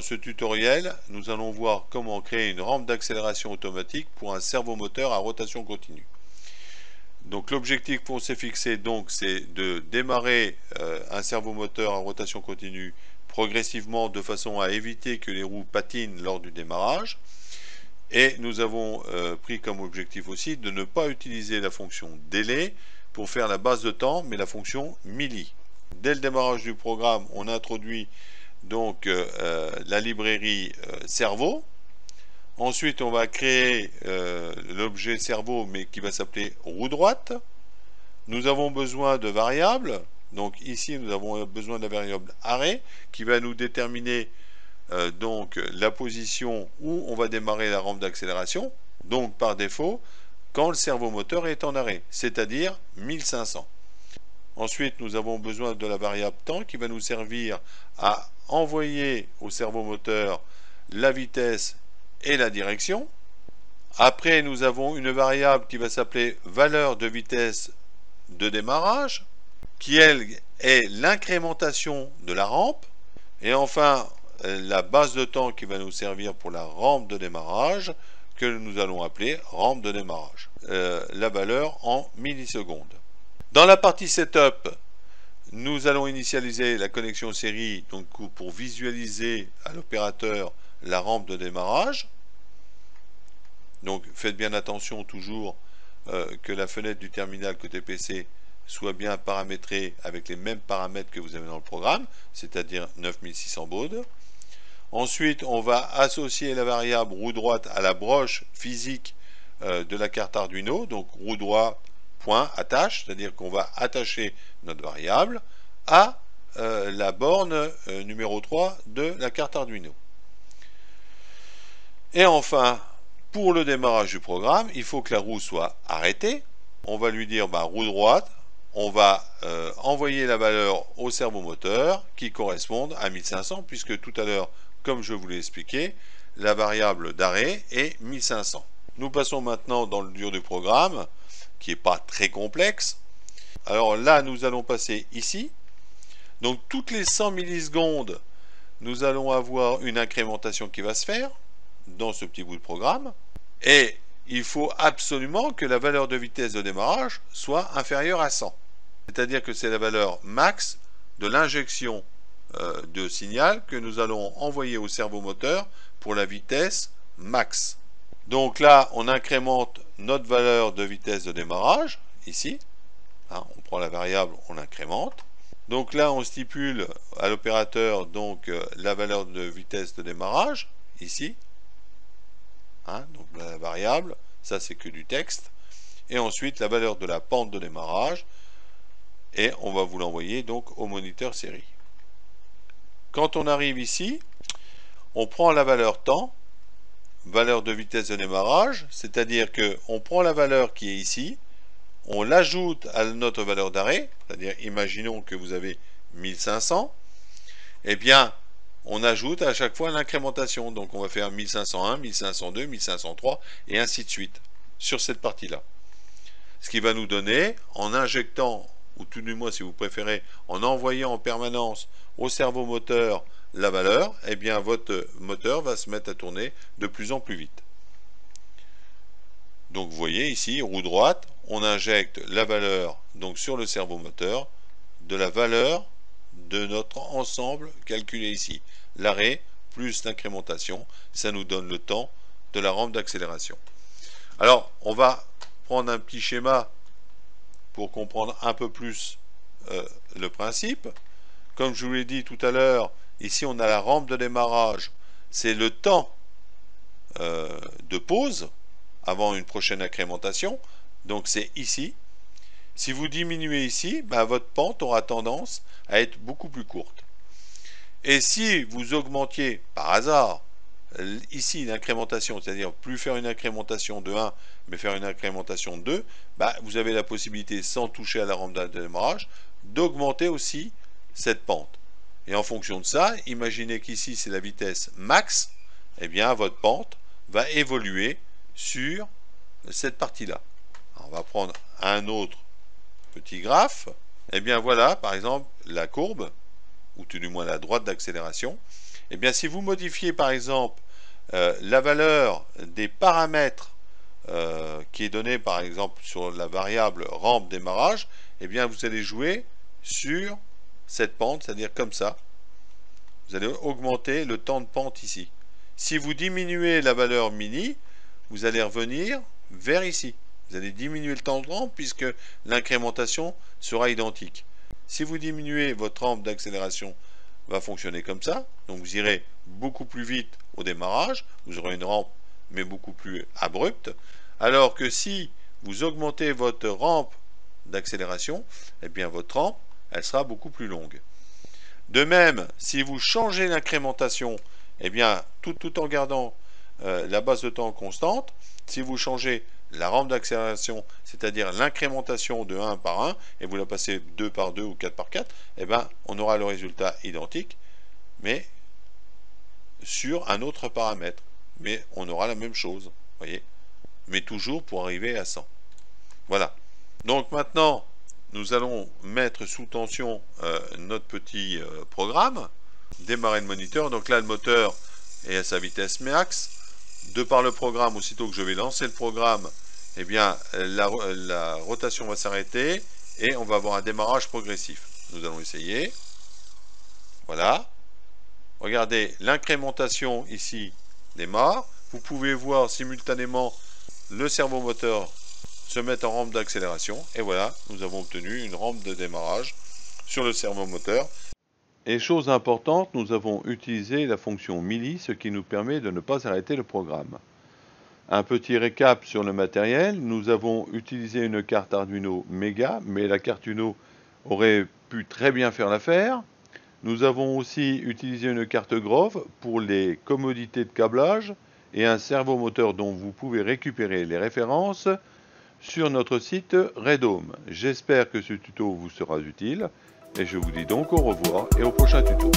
tutoriel, nous allons voir comment créer une rampe d'accélération automatique pour un servomoteur à rotation continue. Donc l'objectif qu'on s'est fixé donc c'est de démarrer euh, un servomoteur à rotation continue progressivement de façon à éviter que les roues patinent lors du démarrage. Et nous avons euh, pris comme objectif aussi de ne pas utiliser la fonction délai pour faire la base de temps, mais la fonction milli. Dès le démarrage du programme, on introduit donc euh, euh, la librairie cerveau. Ensuite, on va créer l'objet cerveau, mais qui va s'appeler roue droite. Nous avons besoin de variables. Donc ici, nous avons besoin de la variable arrêt qui va nous déterminer euh, donc la position où on va démarrer la rampe d'accélération, donc par défaut, quand le servomoteur est en arrêt, c'est-à-dire 1500. Ensuite, nous avons besoin de la variable temps qui va nous servir à envoyer au servomoteur la vitesse et la direction. Après, nous avons une variable qui va s'appeler valeur de vitesse de démarrage, qui elle est l'incrémentation de la rampe. Et enfin, la base de temps qui va nous servir pour la rampe de démarrage, que nous allons appeler rampe de démarrage. Euh, la valeur en millisecondes. Dans la partie setup, nous allons initialiser la connexion série donc pour visualiser à l'opérateur la rampe de démarrage. Donc faites bien attention toujours euh, que la fenêtre du terminal côté PC soit bien paramétrée avec les mêmes paramètres que vous avez dans le programme, c'est-à-dire 9600 baudes. Ensuite, on va associer la variable roue droite à la broche physique euh, de la carte Arduino, donc roue droit point attache, c'est-à-dire qu'on va attacher notre variable à euh, la borne euh, numéro 3 de la carte Arduino. Et enfin, pour le démarrage du programme, il faut que la roue soit arrêtée. On va lui dire bah, roue droite, on va envoyer la valeur au servomoteur qui corresponde à 1500, puisque tout à l'heure, comme je vous l'ai expliqué, la variable d'arrêt est 1500. Nous passons maintenant dans le dur du programme, qui n'est pas très complexe. Alors là, nous allons passer ici. Donc toutes les 100 millisecondes, nous allons avoir une incrémentation qui va se faire dans ce petit bout de programme. Et il faut absolument que la valeur de vitesse de démarrage soit inférieure à 100. C'est-à-dire que c'est la valeur max de l'injection euh, de signal que nous allons envoyer au servomoteur pour la vitesse max. Donc là, on incrémente notre valeur de vitesse de démarrage, ici. Hein, on prend la variable, on incrémente. Donc là, on stipule à l'opérateur donc euh, la valeur de vitesse de démarrage, ici. Hein, donc la variable, ça c'est que du texte. Et ensuite, la valeur de la pente de démarrage. Et on va vous l'envoyer donc au moniteur série. Quand on arrive ici, on prend la valeur temps, valeur de vitesse de démarrage, c'est-à-dire qu'on prend la valeur qui est ici, on l'ajoute à notre valeur d'arrêt, c'est-à-dire imaginons que vous avez 1500, eh bien, on ajoute à chaque fois l'incrémentation. Donc on va faire 1501, 1502, 1503 et ainsi de suite sur cette partie-là. Ce qui va nous donner, en injectant ou tout du moins si vous préférez, en envoyant en permanence au cerveau moteur la valeur, eh bien votre moteur va se mettre à tourner de plus en plus vite. Donc vous voyez ici, roue droite, on injecte la valeur donc sur le cerveau moteur de la valeur de notre ensemble calculé ici. L'arrêt plus l'incrémentation, ça nous donne le temps de la rampe d'accélération. Alors, on va prendre un petit schéma pour comprendre un peu plus euh, le principe. Comme je vous l'ai dit tout à l'heure, ici on a la rampe de démarrage. C'est le temps euh, de pause avant une prochaine incrémentation. Donc c'est ici. Si vous diminuez ici, ben, votre pente aura tendance à être beaucoup plus courte. Et si vous augmentiez par hasard ici une incrémentation, c'est-à-dire plus faire une incrémentation de 1, mais faire une incrémentation de 2, bah, vous avez la possibilité, sans toucher à la rampe de démarrage, d'augmenter aussi cette pente. Et en fonction de ça, imaginez qu'ici c'est la vitesse max, eh bien votre pente va évoluer sur cette partie-là. On va prendre un autre petit graphe. Eh bien voilà, par exemple, la courbe, ou tout du moins la droite d'accélération. Eh bien, si vous modifiez par exemple la valeur des paramètres euh, qui est donnée par exemple sur la variable rampe démarrage, eh bien vous allez jouer sur cette pente, c'est-à-dire comme ça. Vous allez augmenter le temps de pente ici. Si vous diminuez la valeur mini, vous allez revenir vers ici. Vous allez diminuer le temps de rampe puisque l'incrémentation sera identique. Si vous diminuez votre rampe d'accélération, va fonctionner comme ça. Donc vous irez beaucoup plus vite au démarrage, vous aurez une rampe mais beaucoup plus abrupte. Alors que si vous augmentez votre rampe d'accélération, eh bien votre rampe, elle sera beaucoup plus longue. De même, si vous changez l'incrémentation, eh bien tout, en gardant euh, la base de temps constante, si vous changez la rampe d'accélération, c'est-à-dire l'incrémentation de 1 par 1, et vous la passez 2 par 2 ou 4 par 4, eh ben, on aura le résultat identique, mais sur un autre paramètre. Mais on aura la même chose, voyez Mais toujours pour arriver à 100. Voilà. Donc maintenant, nous allons mettre sous tension euh, notre petit euh, programme, démarrer le moniteur. Donc là, le moteur est à sa vitesse max de par le programme, aussitôt que je vais lancer le programme, eh bien, la, rotation va s'arrêter et on va avoir un démarrage progressif. Nous allons essayer. Voilà. Regardez, l'incrémentation ici démarre. Vous pouvez voir simultanément le servomoteur se mettre en rampe d'accélération. Et voilà, nous avons obtenu une rampe de démarrage sur le servomoteur. Et chose importante, nous avons utilisé la fonction MILI, ce qui nous permet de ne pas arrêter le programme. Un petit récap sur le matériel, nous avons utilisé une carte Arduino Mega, mais la carte Uno aurait pu très bien faire l'affaire. Nous avons aussi utilisé une carte Grove pour les commodités de câblage et un servomoteur dont vous pouvez récupérer les références sur notre site Redome. J'espère que ce tuto vous sera utile. Et je vous dis donc au revoir et au prochain tuto.